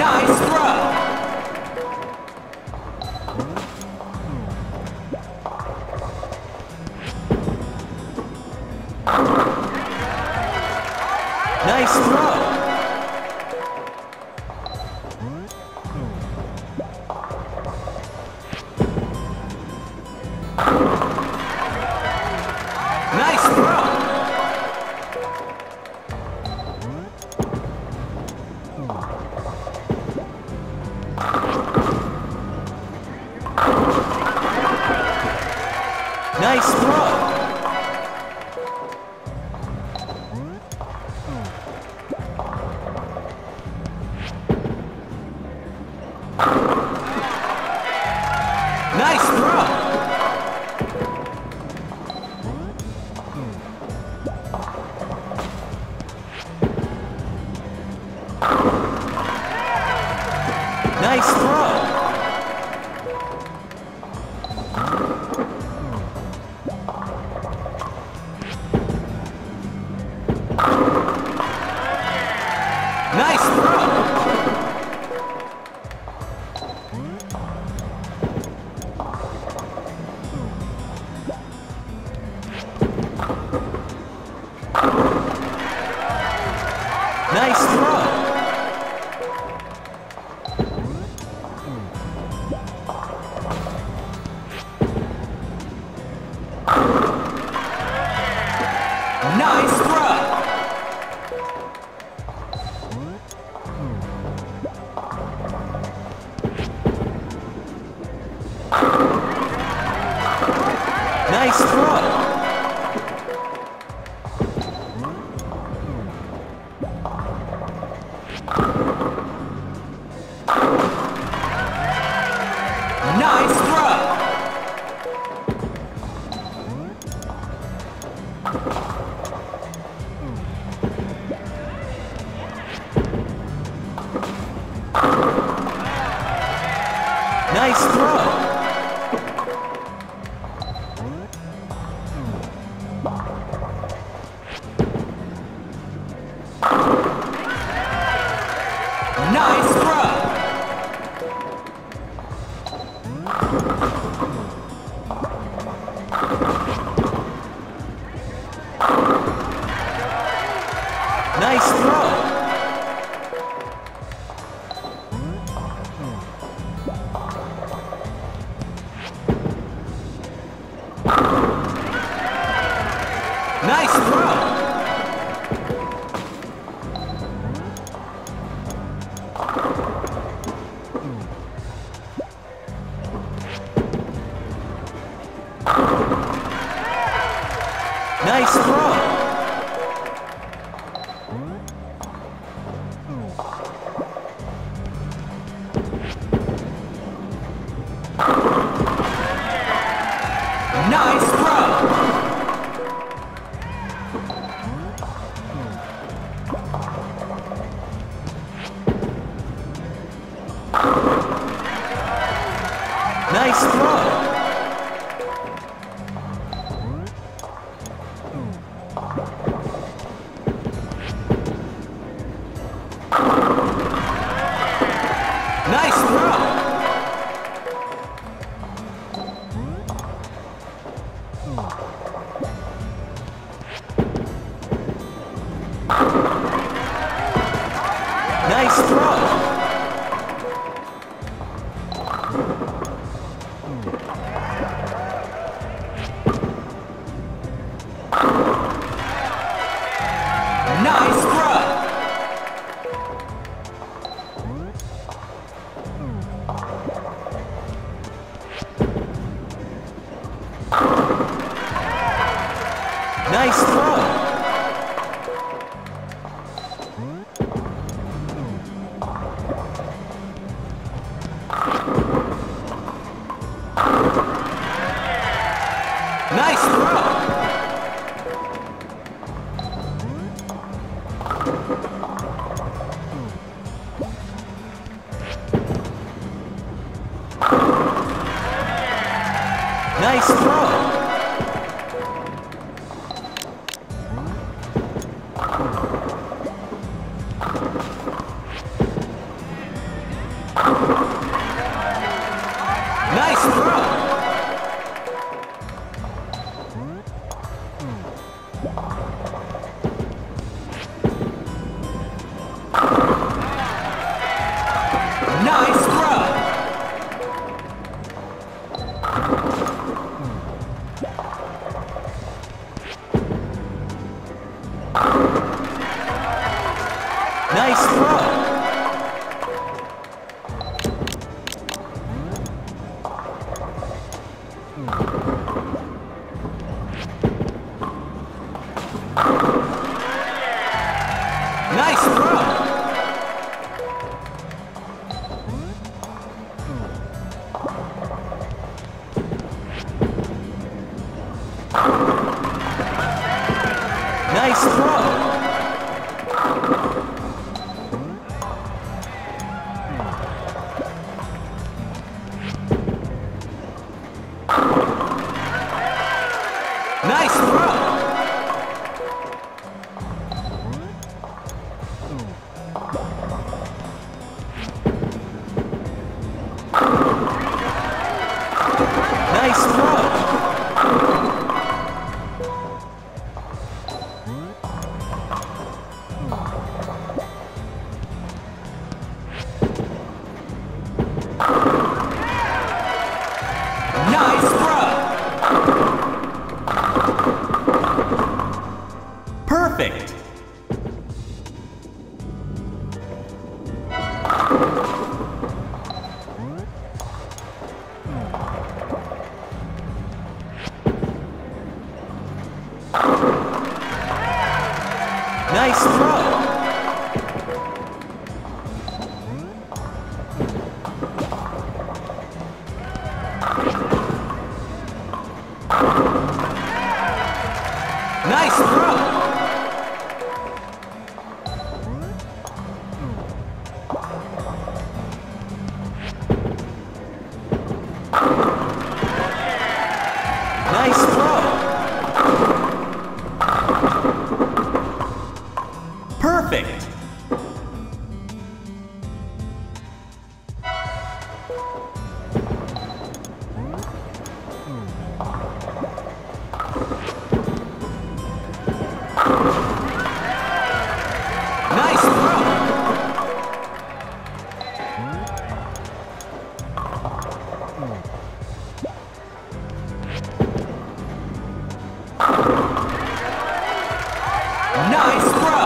Nice throw. Throw. Nice Nice throw. Nice throw. Nice throw. Nice throw. Nice throw. Nice throw. as. Nice throw! Nice throw. Nice throw. Nice throw. Nice throw!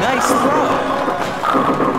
Nice throw.